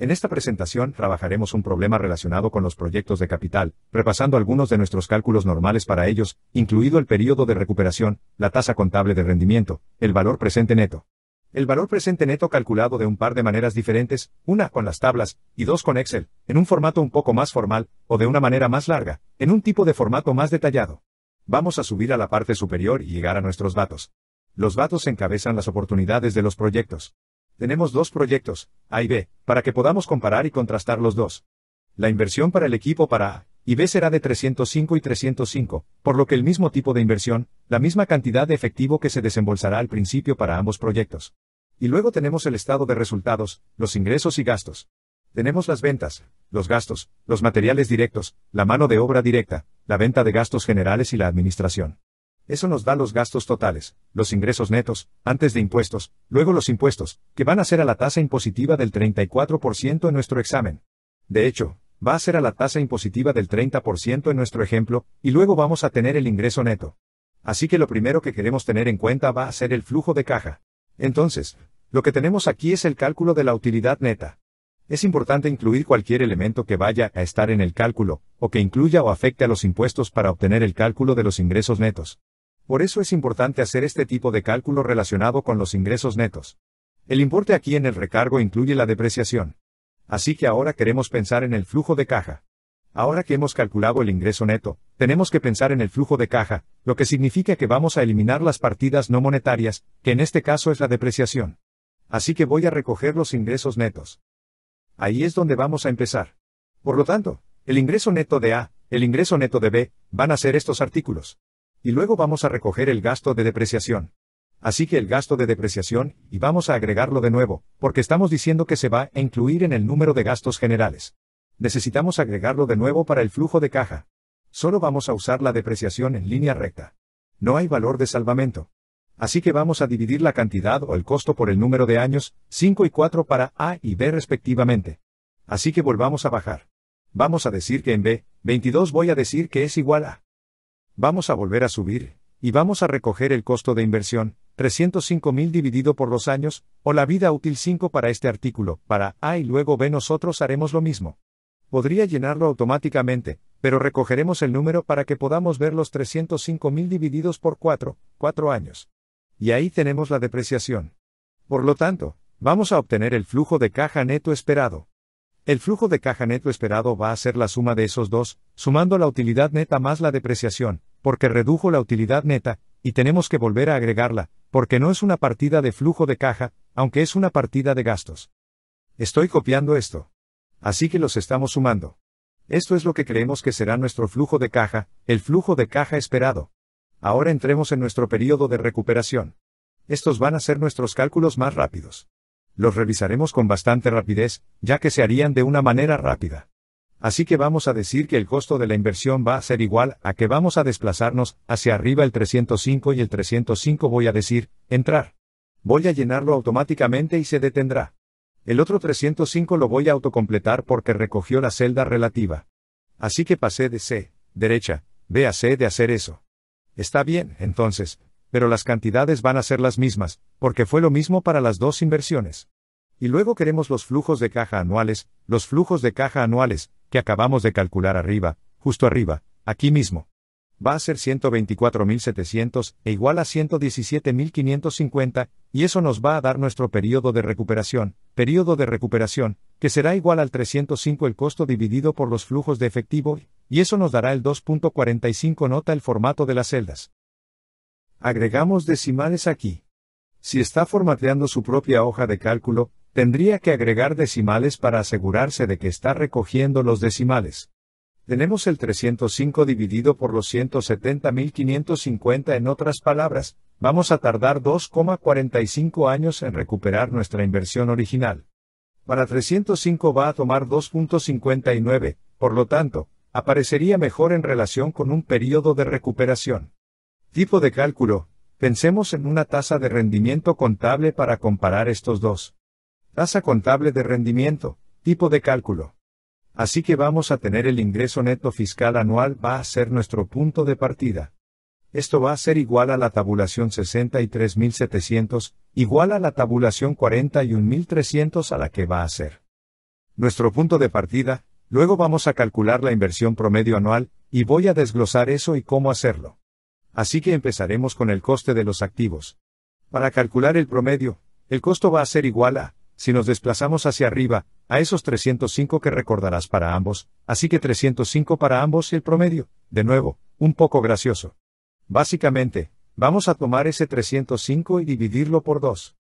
En esta presentación trabajaremos un problema relacionado con los proyectos de capital, repasando algunos de nuestros cálculos normales para ellos, incluido el periodo de recuperación, la tasa contable de rendimiento, el valor presente neto. El valor presente neto calculado de un par de maneras diferentes, una con las tablas, y dos con Excel, en un formato un poco más formal, o de una manera más larga, en un tipo de formato más detallado. Vamos a subir a la parte superior y llegar a nuestros datos. Los datos encabezan las oportunidades de los proyectos. Tenemos dos proyectos, A y B, para que podamos comparar y contrastar los dos. La inversión para el equipo para A y B será de 305 y 305, por lo que el mismo tipo de inversión, la misma cantidad de efectivo que se desembolsará al principio para ambos proyectos. Y luego tenemos el estado de resultados, los ingresos y gastos. Tenemos las ventas, los gastos, los materiales directos, la mano de obra directa, la venta de gastos generales y la administración. Eso nos da los gastos totales, los ingresos netos, antes de impuestos, luego los impuestos, que van a ser a la tasa impositiva del 34% en nuestro examen. De hecho, va a ser a la tasa impositiva del 30% en nuestro ejemplo, y luego vamos a tener el ingreso neto. Así que lo primero que queremos tener en cuenta va a ser el flujo de caja. Entonces, lo que tenemos aquí es el cálculo de la utilidad neta. Es importante incluir cualquier elemento que vaya a estar en el cálculo, o que incluya o afecte a los impuestos para obtener el cálculo de los ingresos netos. Por eso es importante hacer este tipo de cálculo relacionado con los ingresos netos. El importe aquí en el recargo incluye la depreciación. Así que ahora queremos pensar en el flujo de caja. Ahora que hemos calculado el ingreso neto, tenemos que pensar en el flujo de caja, lo que significa que vamos a eliminar las partidas no monetarias, que en este caso es la depreciación. Así que voy a recoger los ingresos netos. Ahí es donde vamos a empezar. Por lo tanto, el ingreso neto de A, el ingreso neto de B, van a ser estos artículos. Y luego vamos a recoger el gasto de depreciación. Así que el gasto de depreciación, y vamos a agregarlo de nuevo, porque estamos diciendo que se va a incluir en el número de gastos generales. Necesitamos agregarlo de nuevo para el flujo de caja. Solo vamos a usar la depreciación en línea recta. No hay valor de salvamento. Así que vamos a dividir la cantidad o el costo por el número de años, 5 y 4 para A y B respectivamente. Así que volvamos a bajar. Vamos a decir que en B, 22 voy a decir que es igual a Vamos a volver a subir, y vamos a recoger el costo de inversión, 305.000 dividido por los años, o la vida útil 5 para este artículo, para A y luego B nosotros haremos lo mismo. Podría llenarlo automáticamente, pero recogeremos el número para que podamos ver los 305.000 divididos por 4, 4 años. Y ahí tenemos la depreciación. Por lo tanto, vamos a obtener el flujo de caja neto esperado. El flujo de caja neto esperado va a ser la suma de esos dos, sumando la utilidad neta más la depreciación, porque redujo la utilidad neta, y tenemos que volver a agregarla, porque no es una partida de flujo de caja, aunque es una partida de gastos. Estoy copiando esto. Así que los estamos sumando. Esto es lo que creemos que será nuestro flujo de caja, el flujo de caja esperado. Ahora entremos en nuestro periodo de recuperación. Estos van a ser nuestros cálculos más rápidos los revisaremos con bastante rapidez, ya que se harían de una manera rápida. Así que vamos a decir que el costo de la inversión va a ser igual a que vamos a desplazarnos hacia arriba el 305 y el 305 voy a decir, entrar. Voy a llenarlo automáticamente y se detendrá. El otro 305 lo voy a autocompletar porque recogió la celda relativa. Así que pasé de C, derecha, B a C de hacer eso. Está bien, entonces, pero las cantidades van a ser las mismas, porque fue lo mismo para las dos inversiones. Y luego queremos los flujos de caja anuales, los flujos de caja anuales, que acabamos de calcular arriba, justo arriba, aquí mismo. Va a ser 124.700 e igual a 117.550, y eso nos va a dar nuestro periodo de recuperación, periodo de recuperación, que será igual al 305 el costo dividido por los flujos de efectivo, y eso nos dará el 2.45 nota el formato de las celdas. Agregamos decimales aquí. Si está formateando su propia hoja de cálculo, tendría que agregar decimales para asegurarse de que está recogiendo los decimales. Tenemos el 305 dividido por los 170.550 en otras palabras, vamos a tardar 2,45 años en recuperar nuestra inversión original. Para 305 va a tomar 2.59, por lo tanto, aparecería mejor en relación con un periodo de recuperación. Tipo de cálculo. Pensemos en una tasa de rendimiento contable para comparar estos dos. Tasa contable de rendimiento, tipo de cálculo. Así que vamos a tener el ingreso neto fiscal anual va a ser nuestro punto de partida. Esto va a ser igual a la tabulación 63.700, igual a la tabulación 41.300 a la que va a ser. nuestro punto de partida, luego vamos a calcular la inversión promedio anual, y voy a desglosar eso y cómo hacerlo. Así que empezaremos con el coste de los activos. Para calcular el promedio, el costo va a ser igual a, si nos desplazamos hacia arriba, a esos 305 que recordarás para ambos, así que 305 para ambos y el promedio, de nuevo, un poco gracioso. Básicamente, vamos a tomar ese 305 y dividirlo por 2.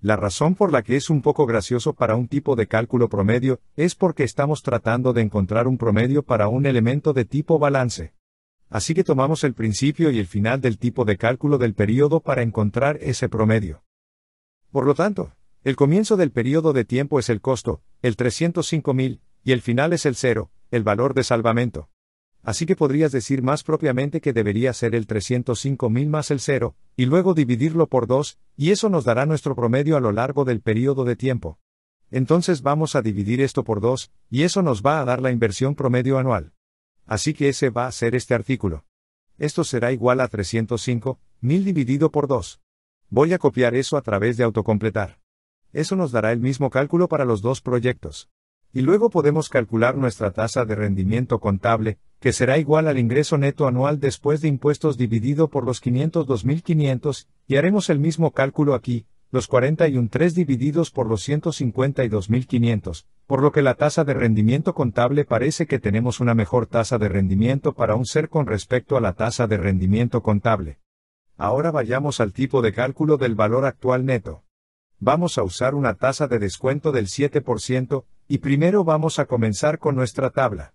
La razón por la que es un poco gracioso para un tipo de cálculo promedio es porque estamos tratando de encontrar un promedio para un elemento de tipo balance. Así que tomamos el principio y el final del tipo de cálculo del periodo para encontrar ese promedio. Por lo tanto, el comienzo del periodo de tiempo es el costo, el 305.000, y el final es el cero, el valor de salvamento. Así que podrías decir más propiamente que debería ser el 305.000 más el cero, y luego dividirlo por 2, y eso nos dará nuestro promedio a lo largo del periodo de tiempo. Entonces vamos a dividir esto por 2, y eso nos va a dar la inversión promedio anual. Así que ese va a ser este artículo. Esto será igual a 305.000 dividido por 2. Voy a copiar eso a través de autocompletar. Eso nos dará el mismo cálculo para los dos proyectos. Y luego podemos calcular nuestra tasa de rendimiento contable, que será igual al ingreso neto anual después de impuestos dividido por los 502.500, y haremos el mismo cálculo aquí, los 41.3 divididos por los 152.500, por lo que la tasa de rendimiento contable parece que tenemos una mejor tasa de rendimiento para un ser con respecto a la tasa de rendimiento contable. Ahora vayamos al tipo de cálculo del valor actual neto. Vamos a usar una tasa de descuento del 7%, y primero vamos a comenzar con nuestra tabla.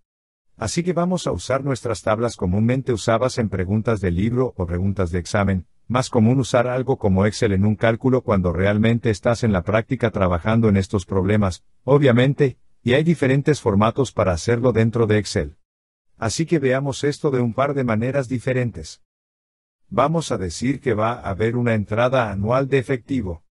Así que vamos a usar nuestras tablas comúnmente usadas en preguntas de libro o preguntas de examen, más común usar algo como Excel en un cálculo cuando realmente estás en la práctica trabajando en estos problemas, obviamente, y hay diferentes formatos para hacerlo dentro de Excel. Así que veamos esto de un par de maneras diferentes. Vamos a decir que va a haber una entrada anual de efectivo.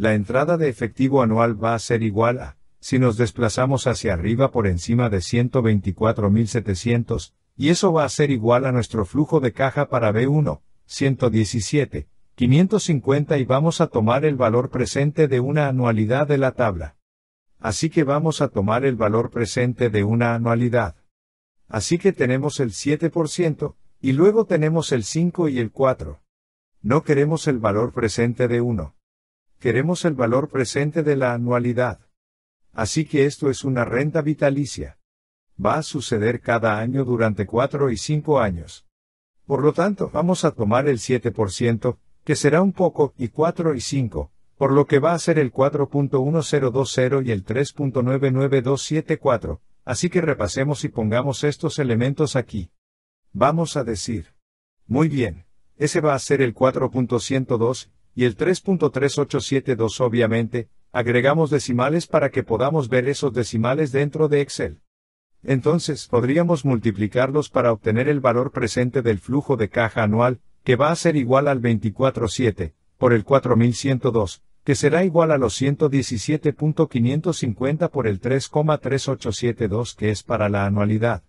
La entrada de efectivo anual va a ser igual a, si nos desplazamos hacia arriba por encima de 124.700, y eso va a ser igual a nuestro flujo de caja para B1, 117, 550 y vamos a tomar el valor presente de una anualidad de la tabla. Así que vamos a tomar el valor presente de una anualidad. Así que tenemos el 7%, y luego tenemos el 5 y el 4. No queremos el valor presente de 1. Queremos el valor presente de la anualidad. Así que esto es una renta vitalicia. Va a suceder cada año durante 4 y 5 años. Por lo tanto, vamos a tomar el 7%, que será un poco, y 4 y 5, por lo que va a ser el 4.1020 y el 3.99274, así que repasemos y pongamos estos elementos aquí. Vamos a decir. Muy bien. Ese va a ser el 4.102, y el 3.3872 obviamente, agregamos decimales para que podamos ver esos decimales dentro de Excel. Entonces, podríamos multiplicarlos para obtener el valor presente del flujo de caja anual, que va a ser igual al 24.7, por el 4102, que será igual a los 117.550 por el 3,3872 que es para la anualidad.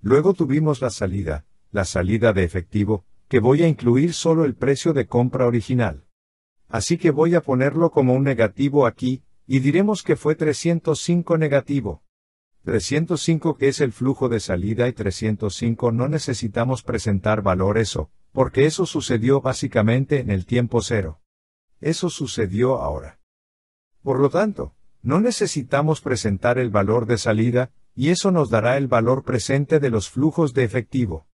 Luego tuvimos la salida, la salida de efectivo, que voy a incluir solo el precio de compra original. Así que voy a ponerlo como un negativo aquí, y diremos que fue 305 negativo. 305 que es el flujo de salida y 305 no necesitamos presentar valor eso, porque eso sucedió básicamente en el tiempo cero. Eso sucedió ahora. Por lo tanto, no necesitamos presentar el valor de salida, y eso nos dará el valor presente de los flujos de efectivo.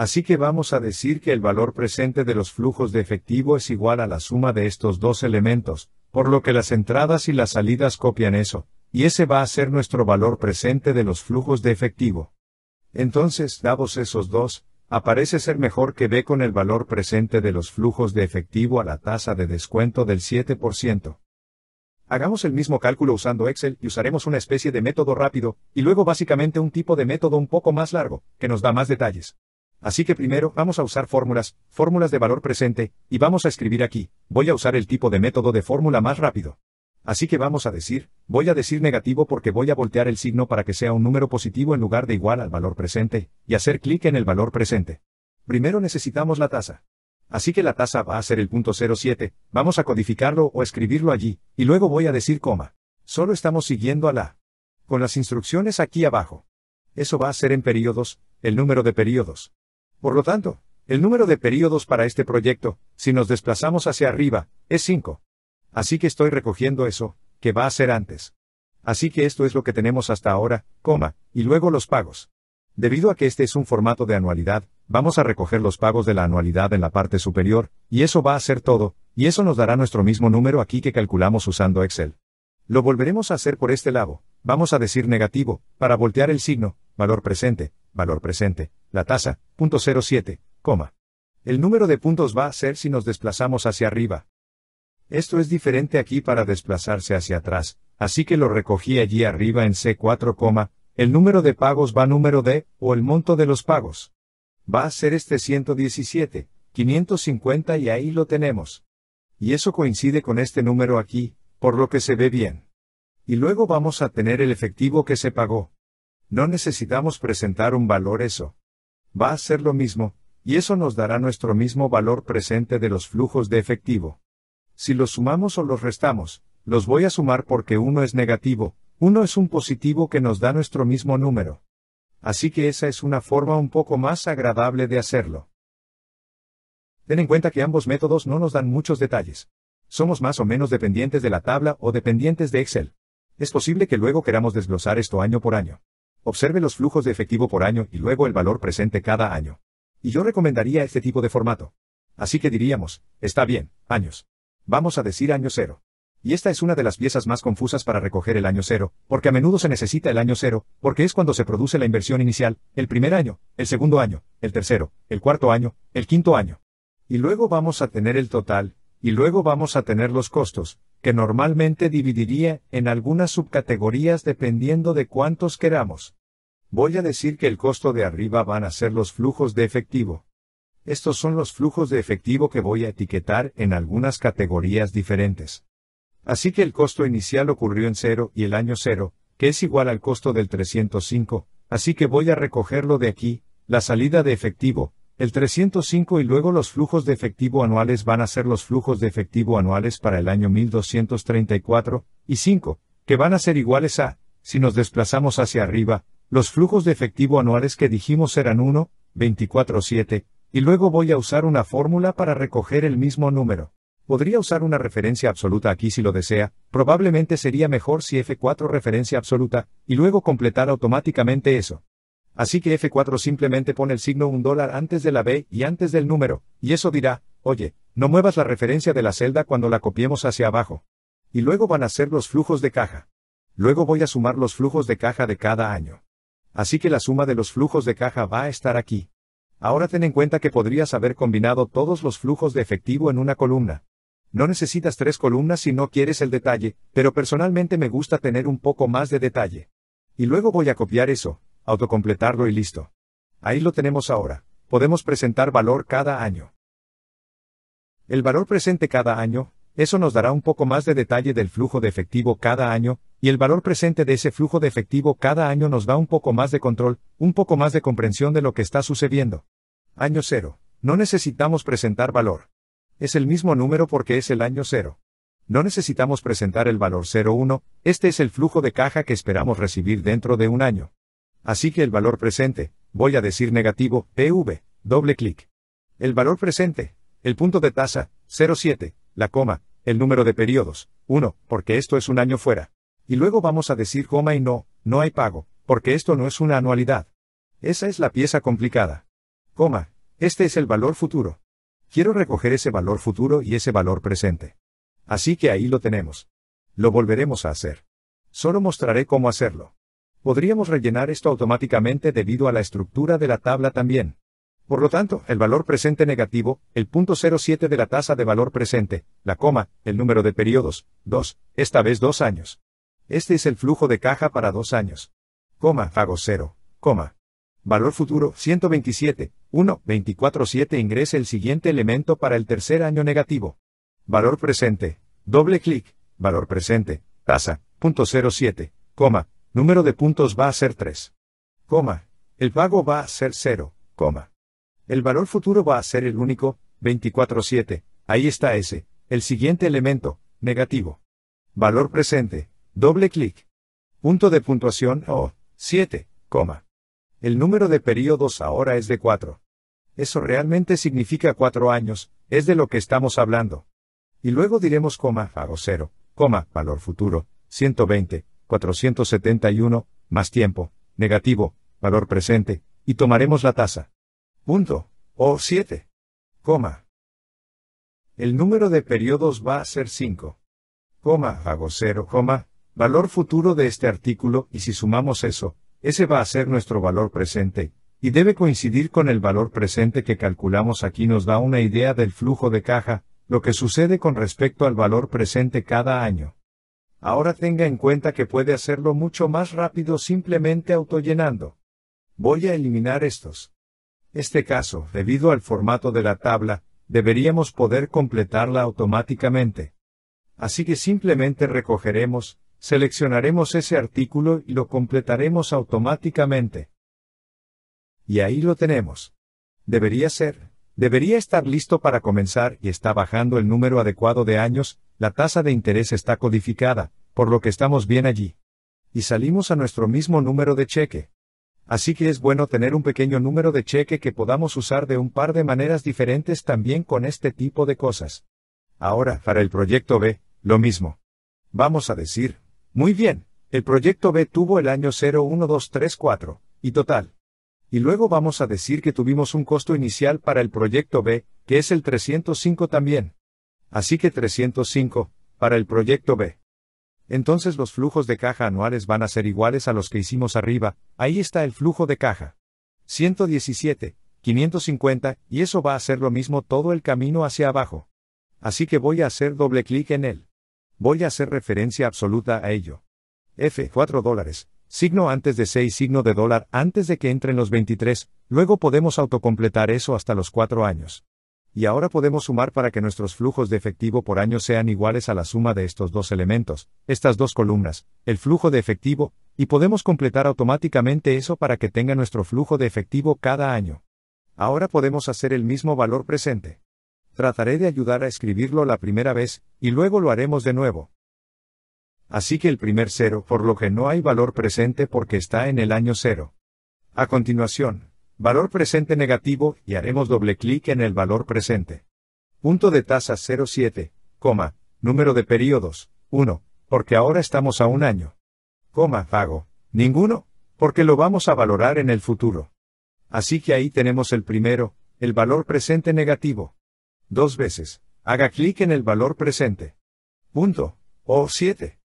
Así que vamos a decir que el valor presente de los flujos de efectivo es igual a la suma de estos dos elementos, por lo que las entradas y las salidas copian eso, y ese va a ser nuestro valor presente de los flujos de efectivo. Entonces, dados esos dos, aparece ser mejor que B con el valor presente de los flujos de efectivo a la tasa de descuento del 7%. Hagamos el mismo cálculo usando Excel y usaremos una especie de método rápido, y luego básicamente un tipo de método un poco más largo, que nos da más detalles. Así que primero vamos a usar fórmulas, fórmulas de valor presente, y vamos a escribir aquí, voy a usar el tipo de método de fórmula más rápido. Así que vamos a decir, voy a decir negativo porque voy a voltear el signo para que sea un número positivo en lugar de igual al valor presente, y hacer clic en el valor presente. Primero necesitamos la tasa. Así que la tasa va a ser el punto 07, vamos a codificarlo o escribirlo allí, y luego voy a decir coma. Solo estamos siguiendo a la con las instrucciones aquí abajo. Eso va a ser en periodos, el número de periodos. Por lo tanto, el número de periodos para este proyecto, si nos desplazamos hacia arriba, es 5. Así que estoy recogiendo eso, que va a ser antes. Así que esto es lo que tenemos hasta ahora, coma, y luego los pagos. Debido a que este es un formato de anualidad, vamos a recoger los pagos de la anualidad en la parte superior, y eso va a ser todo, y eso nos dará nuestro mismo número aquí que calculamos usando Excel. Lo volveremos a hacer por este lado, vamos a decir negativo, para voltear el signo, valor presente, valor presente, la tasa, punto 07, coma. El número de puntos va a ser si nos desplazamos hacia arriba. Esto es diferente aquí para desplazarse hacia atrás, así que lo recogí allí arriba en C4, el número de pagos va número de, o el monto de los pagos. Va a ser este 117, 550 y ahí lo tenemos. Y eso coincide con este número aquí, por lo que se ve bien. Y luego vamos a tener el efectivo que se pagó. No necesitamos presentar un valor eso. Va a ser lo mismo, y eso nos dará nuestro mismo valor presente de los flujos de efectivo. Si los sumamos o los restamos, los voy a sumar porque uno es negativo, uno es un positivo que nos da nuestro mismo número. Así que esa es una forma un poco más agradable de hacerlo. Ten en cuenta que ambos métodos no nos dan muchos detalles. Somos más o menos dependientes de la tabla o dependientes de Excel. Es posible que luego queramos desglosar esto año por año. Observe los flujos de efectivo por año y luego el valor presente cada año. Y yo recomendaría este tipo de formato. Así que diríamos, está bien, años. Vamos a decir año cero. Y esta es una de las piezas más confusas para recoger el año cero, porque a menudo se necesita el año cero, porque es cuando se produce la inversión inicial, el primer año, el segundo año, el tercero, el cuarto año, el quinto año. Y luego vamos a tener el total, y luego vamos a tener los costos, que normalmente dividiría en algunas subcategorías dependiendo de cuántos queramos. Voy a decir que el costo de arriba van a ser los flujos de efectivo. Estos son los flujos de efectivo que voy a etiquetar en algunas categorías diferentes. Así que el costo inicial ocurrió en cero y el año cero, que es igual al costo del 305, así que voy a recogerlo de aquí, la salida de efectivo, el 305 y luego los flujos de efectivo anuales van a ser los flujos de efectivo anuales para el año 1234, y 5, que van a ser iguales a, si nos desplazamos hacia arriba, los flujos de efectivo anuales que dijimos eran 1, 24,7, y luego voy a usar una fórmula para recoger el mismo número. Podría usar una referencia absoluta aquí si lo desea, probablemente sería mejor si F4 referencia absoluta, y luego completar automáticamente eso. Así que F4 simplemente pone el signo un dólar antes de la B y antes del número, y eso dirá, oye, no muevas la referencia de la celda cuando la copiemos hacia abajo. Y luego van a ser los flujos de caja. Luego voy a sumar los flujos de caja de cada año. Así que la suma de los flujos de caja va a estar aquí. Ahora ten en cuenta que podrías haber combinado todos los flujos de efectivo en una columna. No necesitas tres columnas si no quieres el detalle, pero personalmente me gusta tener un poco más de detalle. Y luego voy a copiar eso, autocompletarlo y listo. Ahí lo tenemos ahora. Podemos presentar valor cada año. El valor presente cada año, eso nos dará un poco más de detalle del flujo de efectivo cada año, y el valor presente de ese flujo de efectivo cada año nos da un poco más de control, un poco más de comprensión de lo que está sucediendo. Año cero. No necesitamos presentar valor. Es el mismo número porque es el año cero. No necesitamos presentar el valor 01, este es el flujo de caja que esperamos recibir dentro de un año. Así que el valor presente, voy a decir negativo, PV, doble clic. El valor presente, el punto de tasa, 07, la coma, el número de periodos, 1, porque esto es un año fuera. Y luego vamos a decir coma y no, no hay pago, porque esto no es una anualidad. Esa es la pieza complicada. Coma, este es el valor futuro. Quiero recoger ese valor futuro y ese valor presente. Así que ahí lo tenemos. Lo volveremos a hacer. Solo mostraré cómo hacerlo. Podríamos rellenar esto automáticamente debido a la estructura de la tabla también. Por lo tanto, el valor presente negativo, el punto 07 de la tasa de valor presente, la coma, el número de periodos, 2, esta vez dos años. Este es el flujo de caja para dos años. Coma, pago 0, coma. Valor futuro 127, 1, 24 7 ingrese el siguiente elemento para el tercer año negativo. Valor presente, doble clic, valor presente, tasa, punto 07, coma, número de puntos va a ser 3. Coma, el pago va a ser 0, coma. El valor futuro va a ser el único, 24 7, ahí está ese, el siguiente elemento, negativo. Valor presente, doble clic. Punto de puntuación, oh, 7, coma. El número de periodos ahora es de 4. Eso realmente significa 4 años, es de lo que estamos hablando. Y luego diremos coma, hago 0, coma, valor futuro, 120, 471, más tiempo, negativo, valor presente, y tomaremos la tasa. Punto. O 7. Coma. El número de periodos va a ser 5. Coma, hago 0, coma, valor futuro de este artículo, y si sumamos eso, ese va a ser nuestro valor presente, y debe coincidir con el valor presente que calculamos aquí nos da una idea del flujo de caja, lo que sucede con respecto al valor presente cada año. Ahora tenga en cuenta que puede hacerlo mucho más rápido simplemente autollenando. Voy a eliminar estos. Este caso, debido al formato de la tabla, deberíamos poder completarla automáticamente. Así que simplemente recogeremos, seleccionaremos ese artículo y lo completaremos automáticamente. Y ahí lo tenemos. Debería ser, debería estar listo para comenzar y está bajando el número adecuado de años, la tasa de interés está codificada, por lo que estamos bien allí. Y salimos a nuestro mismo número de cheque. Así que es bueno tener un pequeño número de cheque que podamos usar de un par de maneras diferentes también con este tipo de cosas. Ahora, para el proyecto B, lo mismo. Vamos a decir, muy bien, el proyecto B tuvo el año 01234, y total. Y luego vamos a decir que tuvimos un costo inicial para el proyecto B, que es el 305 también. Así que 305, para el proyecto B entonces los flujos de caja anuales van a ser iguales a los que hicimos arriba, ahí está el flujo de caja. 117, 550, y eso va a ser lo mismo todo el camino hacia abajo. Así que voy a hacer doble clic en él. Voy a hacer referencia absoluta a ello. F, 4 dólares. Signo antes de 6 signo de dólar antes de que entren los 23, luego podemos autocompletar eso hasta los 4 años. Y ahora podemos sumar para que nuestros flujos de efectivo por año sean iguales a la suma de estos dos elementos, estas dos columnas, el flujo de efectivo, y podemos completar automáticamente eso para que tenga nuestro flujo de efectivo cada año. Ahora podemos hacer el mismo valor presente. Trataré de ayudar a escribirlo la primera vez, y luego lo haremos de nuevo. Así que el primer cero, por lo que no hay valor presente porque está en el año cero. A continuación, Valor presente negativo, y haremos doble clic en el valor presente. Punto de tasa 07, coma, número de periodos, 1, porque ahora estamos a un año. Coma, pago, ninguno, porque lo vamos a valorar en el futuro. Así que ahí tenemos el primero, el valor presente negativo. Dos veces, haga clic en el valor presente. Punto, o 7.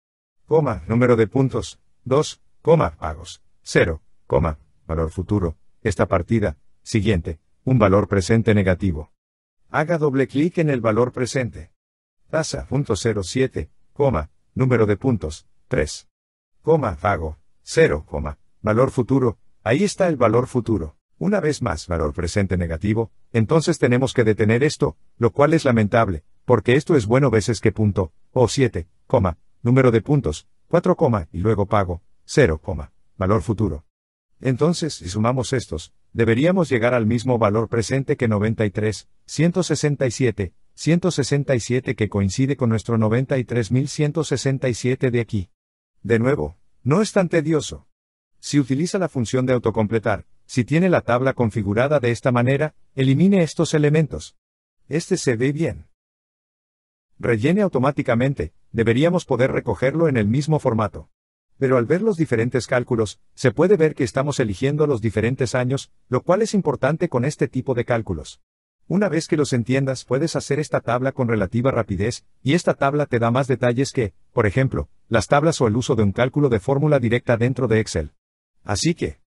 Coma, número de puntos, 2, coma, pagos, 0, coma, valor futuro, esta partida, siguiente, un valor presente negativo. Haga doble clic en el valor presente. Tasa, punto 07, coma, número de puntos, 3. Coma, pago, 0, coma, valor futuro, ahí está el valor futuro. Una vez más, valor presente negativo, entonces tenemos que detener esto, lo cual es lamentable, porque esto es bueno veces que punto, o 7, coma, número de puntos, 4, coma, y luego pago, 0, coma, valor futuro. Entonces, si sumamos estos, deberíamos llegar al mismo valor presente que 93, 167, 167 que coincide con nuestro 93.167 de aquí. De nuevo, no es tan tedioso. Si utiliza la función de autocompletar, si tiene la tabla configurada de esta manera, elimine estos elementos. Este se ve bien. Rellene automáticamente, deberíamos poder recogerlo en el mismo formato. Pero al ver los diferentes cálculos, se puede ver que estamos eligiendo los diferentes años, lo cual es importante con este tipo de cálculos. Una vez que los entiendas, puedes hacer esta tabla con relativa rapidez, y esta tabla te da más detalles que, por ejemplo, las tablas o el uso de un cálculo de fórmula directa dentro de Excel. Así que,